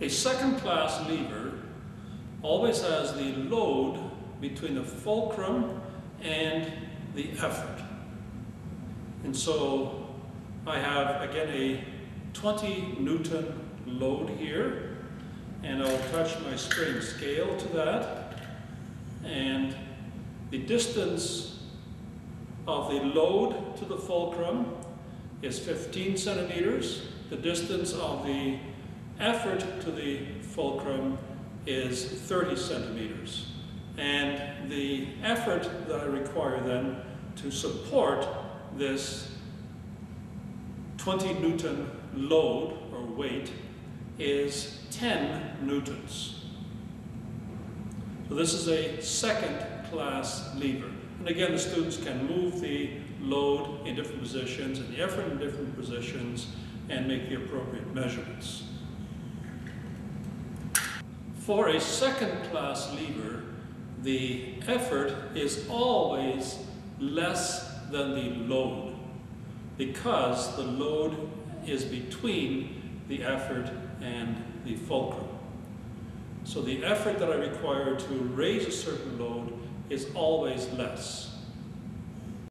A second class lever always has the load between the fulcrum and the effort. And so I have again a 20 Newton load here and I'll touch my spring scale to that and the distance of the load to the fulcrum is 15 centimeters. The distance of the effort to the fulcrum is 30 centimeters. And the effort that I require then to support this 20 Newton load or weight is 10 newtons. So this is a second class lever. And again, the students can move the load in different positions and the effort in different positions and make the appropriate measurements. For a second class lever, the effort is always less than the load because the load is between the effort and the fulcrum. So the effort that I require to raise a certain load is always less.